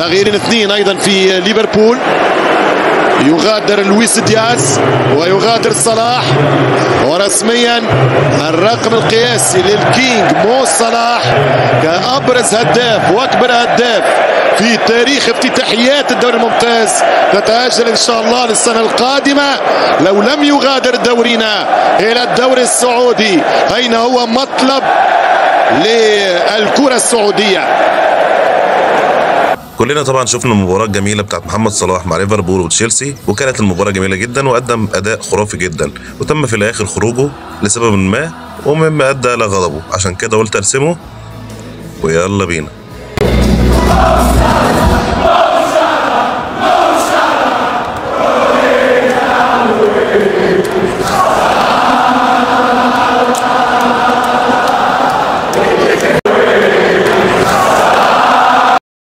تغييرين اثنين أيضا في ليفربول. يغادر لويس دياز ويغادر صلاح. ورسميا الرقم القياسي للكينج مو صلاح كأبرز هداف وأكبر هداف في تاريخ افتتاحيات الدوري الممتاز. تتأجل إن شاء الله للسنة القادمة لو لم يغادر دورنا إلى الدوري السعودي. أين هو مطلب للكرة السعودية؟ كلنا طبعا شفنا المباراة الجميلة بتاعت محمد صلاح مع ليفربول وتشيلسي وكانت المباراة جميلة جدا وقدم أداء خرافي جدا وتم في الآخر خروجه لسبب ما ومما أدى إلى غضبه. عشان كده قلت أرسمه ويلا بينا.